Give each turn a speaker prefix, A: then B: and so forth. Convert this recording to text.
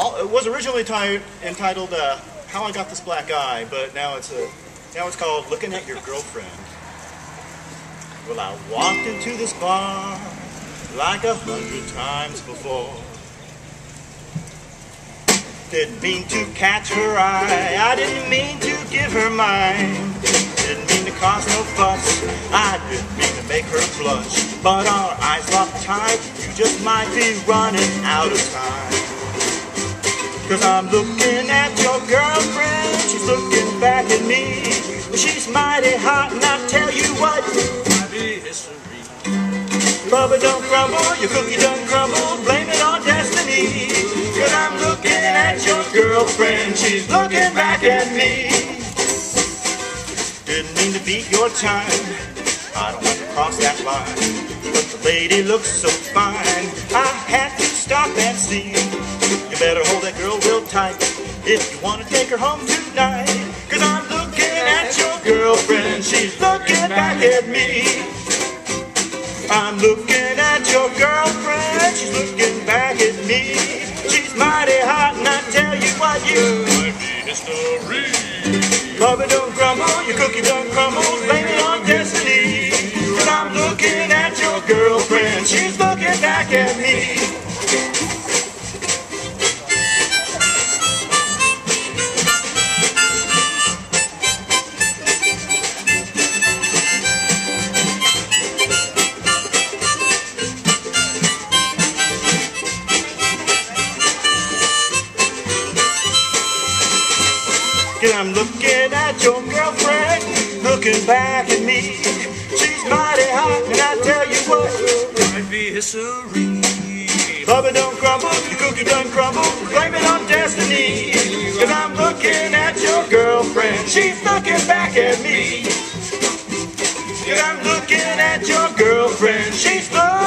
A: it was originally ti- entitled uh, "How I Got This Black Eye," but now it's a now it's called "Looking at Your Girlfriend." Well, I walked into this bar like a hundred times before. Didn't mean to catch her eye. I didn't mean to give her mine. Didn't mean to cause no fuss. I didn't mean to make her blush. But our eyes locked tight. You just might be running out of time. Cause I'm looking at your girlfriend. She's looking back at me. She's mighty hot, and I tell you what.
B: Might history.
A: Bubba don't crumble, your cookie don't crumble. Blame it on destiny. Cause I'm looking at your girlfriend. She's looking back at me. Didn't mean to beat your time. I don't want to cross that line. But the lady looks so fine. I had to stop and see. If you want to take her home tonight. Cause I'm looking at your girlfriend. She's looking back at me. I'm looking at your girlfriend. She's looking back at me. She's mighty hot, and I tell you what, you
B: Might be history.
A: love it don't crumble, your cookie don't crumble. Blame it on destiny. Cause I'm looking at your girlfriend. She's And I'm looking at your girlfriend, looking back at me. She's mighty hot, and I tell you what, it
B: Might be history.
A: Bubba don't crumble, your cookie don't crumble. Blame it on destiny. Cause I'm looking at your girlfriend, she's looking back at me. I'm looking at your girlfriend, she's looking